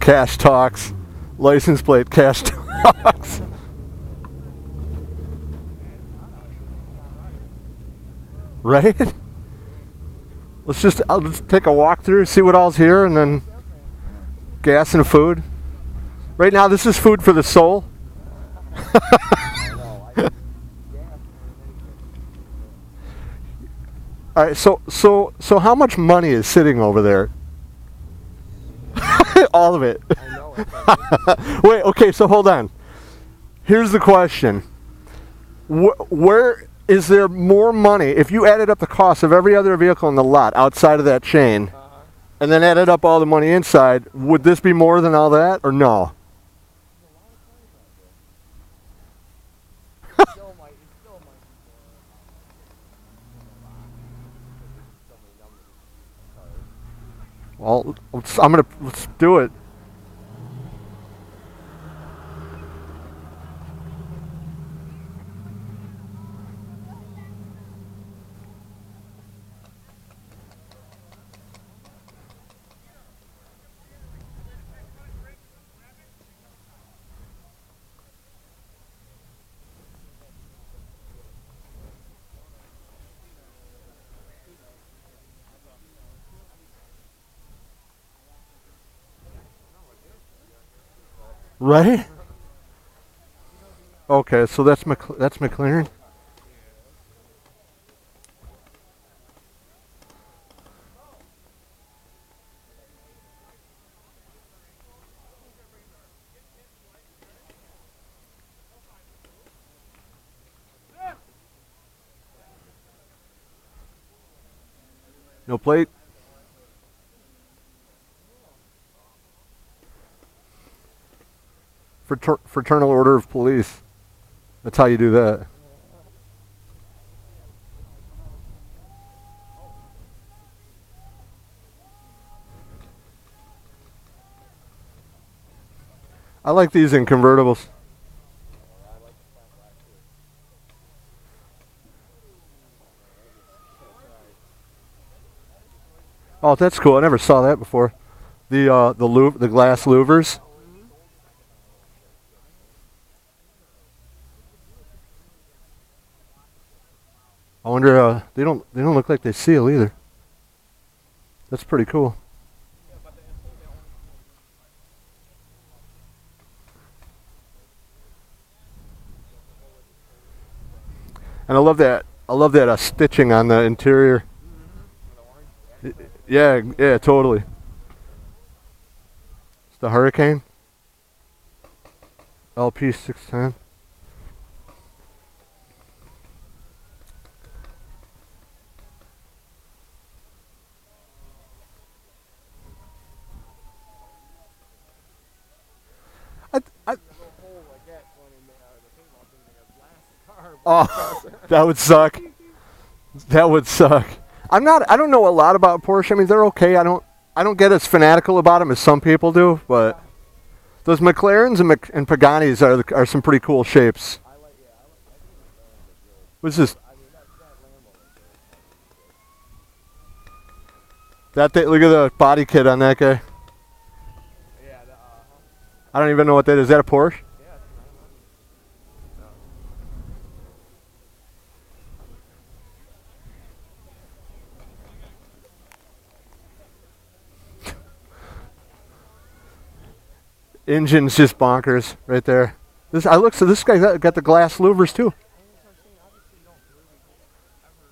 Cash talks. License plate. Cash talks. right? Let's just I'll just take a walk through, see what all's here, and then gas and food. Right now, this is food for the soul. All right, so so so how much money is sitting over there? All of it. Wait, okay, so hold on. Here's the question. Wh- where is there more money if you added up the cost of every other vehicle in the lot outside of that chain and then added up all the money inside, would this be more than all that or no? still might, it still might be more. Well, let's, I'm gonna let's do it. Right? Okay, so that's Mc, that's McLaren. No plate. Frater- Fraternal Order of Police. That's how you do that. I like these in convertibles. Oh, that's cool. I never saw that before. The uh, the the glass louvers. Wonder. Uh, they don't. They don't look like they seal either. That's pretty cool. And I love that. I love that uh, stitching on the interior. Yeah, yeah, totally. It's the Huracán. LP six ten. I, I, There's a hole like that going in there, the paintball thing, like a glass car. Oh, that would suck. That would suck. I'm not. I don't know a lot about Porsche. I mean, they're okay. I don't. I don't get as fanatical about them as some people do. But those McLarens and, Mc, and Paganis are the, are some pretty cool shapes. I like, yeah, I like, I think the Lambo is really What's this? That, that Lambo is really That thing, look at the body kit on that guy. Yeah, uh, I don't even know what that is. Is that a Porsche? yeah, it's a 911. Engine's just bonkers right there. This I look. So this guy got, got the glass louvers too. And that's what I'm saying, obviously you don't really ever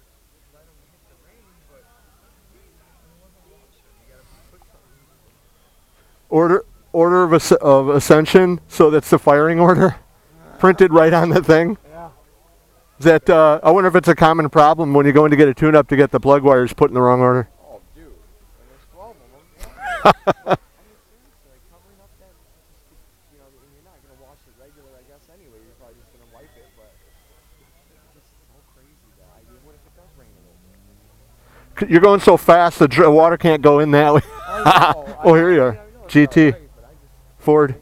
let them hit the rain, but it wasn't an option. You gotta put something. Order order of, of ascension. So that's the firing order, printed right on the thing. Yeah. Is that uh, I wonder if it's a common problem when you go in to get a tune-up to get the plug wires put in the wrong order. Oh, dude. And there's 12 of them. Yeah. I mean, seriously, like covering up that, just, you know, and you're not gonna wash it regular, I guess. Anyway, you're probably just gonna wipe it, but it's just so crazy that I mean, what if it does rain a little bit? C- You're going so fast, the water can't go in that way. Oh, here you are. mean, I know it's GT. not right, but I just Ford.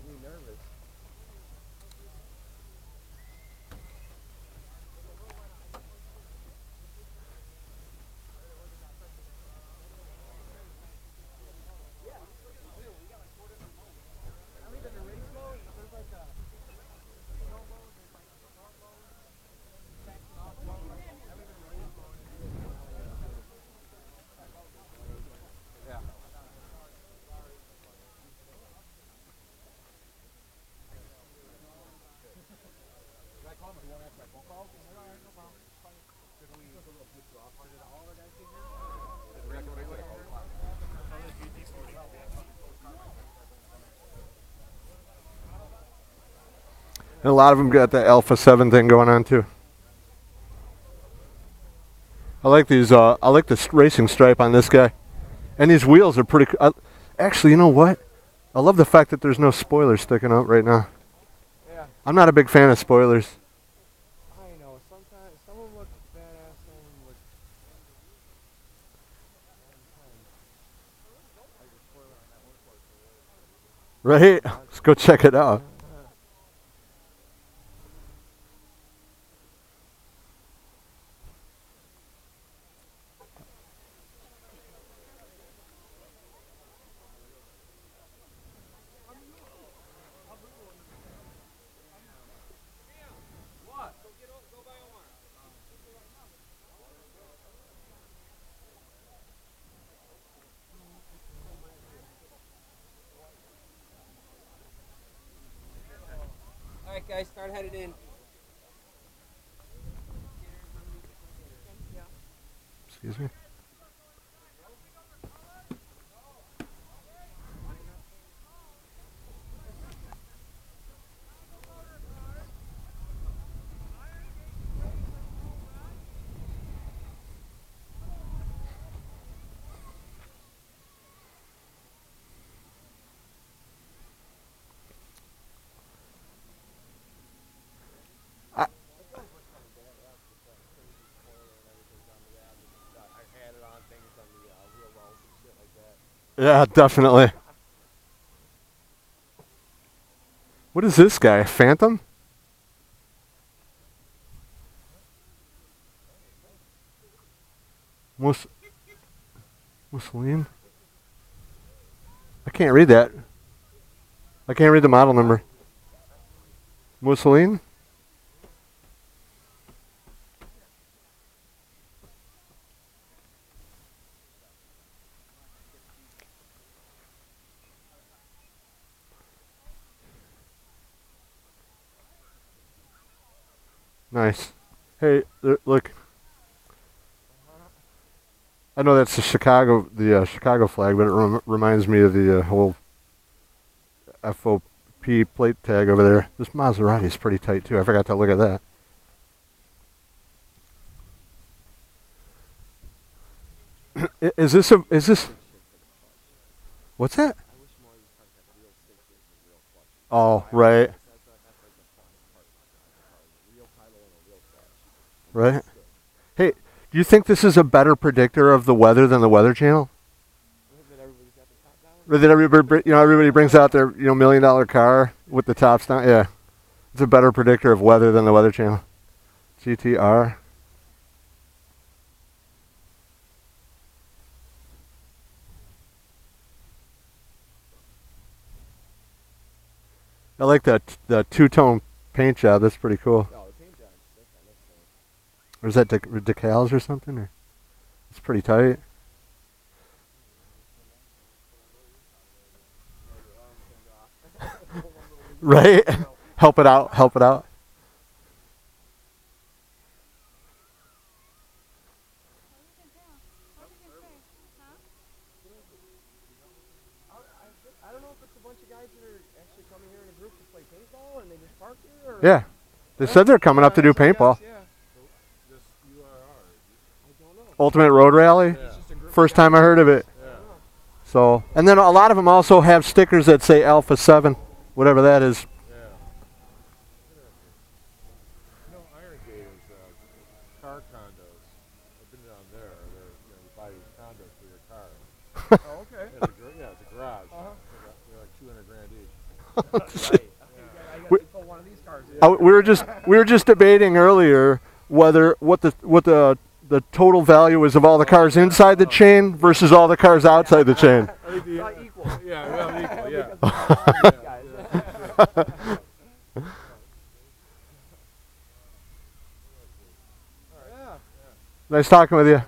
And a lot of them got the Alpha 7 thing going on too. I like these. Uh, I like the racing stripe on this guy, and these wheels are pretty. I, actually, you know what? I love the fact that there's no spoilers sticking out right now. Yeah. I'm not a big fan of spoilers. I know. Sometimes some of them look badass, some of them look. Right? Let's go check it out. All right, headed in. Excuse me. I added on things on the uh, wheel wells and shit like that. Yeah, definitely. What is this guy? Phantom? Mus- Mussolini? I can't read that. I can't read the model number. Mussolini? Nice. Hey, there- look. I know that's the Chicago, the uh, Chicago flag, but it rem- reminds me of the uh, whole FOP plate tag over there. This Maserati is pretty tight too. I forgot to look at that. is this a? Is this? What's that? oh wish more of these cars had real stickers and real clutches. Oh, right, That's, that's, that's like the fun part of the car. A real title and a real clutch. Right. Hey, do you think this is a better predictor of the weather than the Weather Channel? That everybody, you know, everybody brings out their, you know, million dollar car with the tops down. Yeah, it's a better predictor of weather than the Weather Channel. GTR. I like that the two tone paint job. That's pretty cool. No, the paint job's sick on this thing. Or is that dec- decals or something? Or it's pretty tight. Right? help it out. Help it out. I don't know if it's a bunch of guys that are actually coming here in a group to play paintball and they just park here or. Yeah. They said they're coming up to do paintball. Yeah. This URR. I don't know. Ultimate Road Rally. It's just a group of First time I heard of it. Yeah. So, and then a lot of them also have stickers that say Alpha 7, whatever that is. Yeah. You Iron Gate is uh, car condos. I've been down there. They're, you know, buy these condos for your car. Oh, okay. Yeah, it's a, gar- yeah, it's a garage. Uh-huh. They're like 200 grand each. right. I got We- to pull one of these cars. Uh, we were just we were just debating earlier whether what the what the the total value is of all the cars inside the chain versus all the cars outside the chain. I think the, Not equal. yeah, well, equal, yeah. Because of these guys. Yeah. Nice talking with you.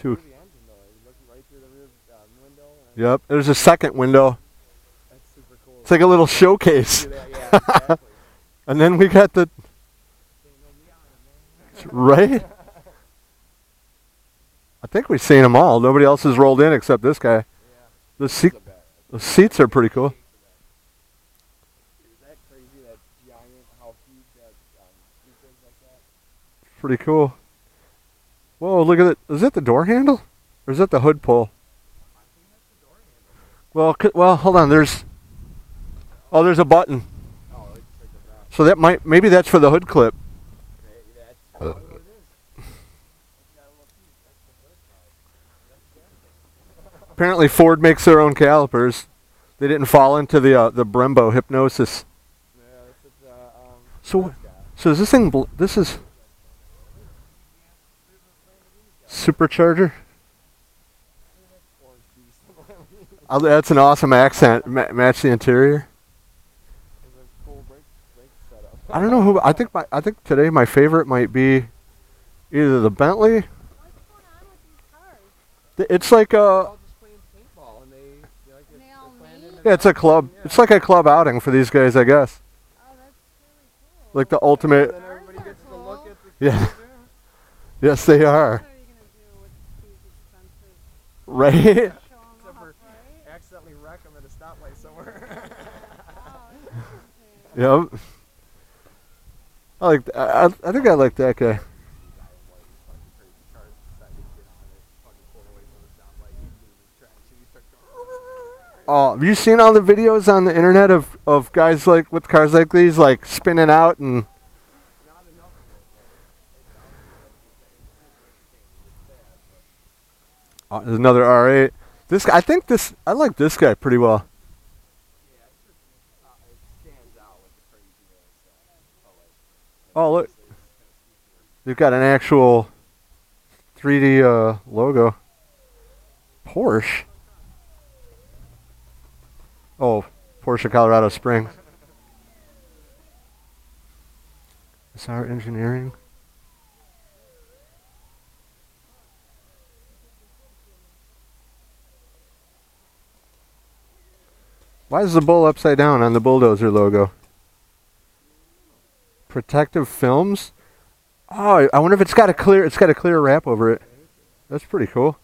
Two. Look at the engine though. You're looking right through the rear uh, window. And Yep. There's a second window. That's super cool. It's like a little showcase. Yeah, exactly. And then we got the right. I think we've seen them all. Nobody else has rolled in except this guy. The seat, That's a bad- the seats are pretty cool. Is that crazy? That giant, how huge that um, seat is like that? Pretty cool. Whoa, look at it. Is that the door handle? Or is that the hood pull? Well, well, hold on. There's Oh, there's a button. So that might maybe that's for the hood clip. Apparently Ford makes their own calipers. They didn't fall into the uh, the Brembo hypnosis. So so is this thing bl- this is supercharger? Oh, that's an awesome accent. Ma- match the interior. I don't know who. I think my. I think today my favorite might be either the Bentley. It's like a. Yeah, it's a club. It's like a club outing for these guys, I guess. Oh, really cool. Like the ultimate. Yeah. Yes, they are. Are? Right. Show 'em Except off, for right? accidentally wreck them at a stoplight somewhere. Yep. I like. th- I, I I think I like that guy. Oh, have you seen all the videos on the internet of, of guys like with cars like these, like spinning out and? Oh, there's another R8. This guy, I think this. I like this guy pretty well. Oh look, they've got an actual 3D uh, logo. Porsche. Oh, Porsche Colorado Springs. SR Engineering. Why is the bull upside down on the bulldozer logo? Protective films? Oh, I wonder if it's got a clear it's got a clear wrap over it. That's pretty cool.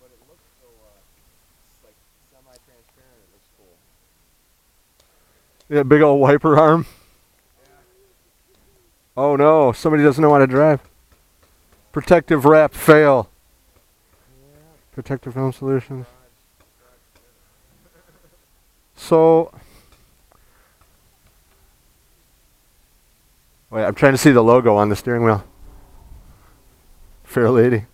Yeah, big old wiper arm. Oh no, somebody doesn't know how to drive. Protective wrap fail. Protective film solutions. So Wait, I'm trying to see the logo on the steering wheel. Fairlady.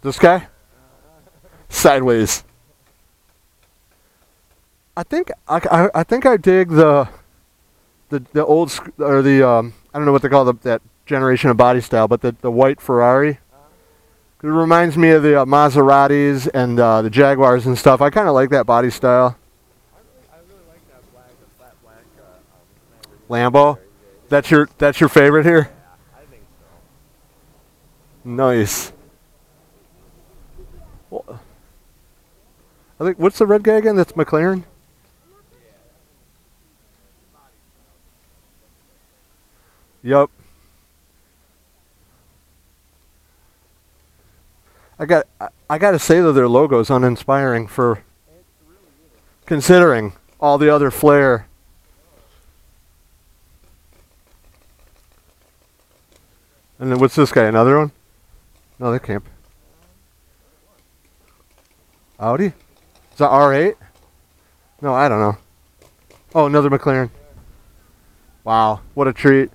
This guy? Sideways. I think I, I, I think I dig the the the old sc- or the um, I don't know what they call the, that generation of body style, but the the white Ferrari. It reminds me of the uh, Maseratis and uh, the Jaguars and stuff. I kind of like that body style. I really like that black, flat black uh, Lambo. there. Yeah, That's your that's your favorite here. yeah, I think so. Nice. Well, I think what's the red guy again? That's McLaren. Yep. I got I, I got to say though their logo is uninspiring for considering all the other flair. And then what's this guy? Another one? No, that can't. Audi? Is that R8? No, I don't know. Oh, another McLaren. Wow, what a treat.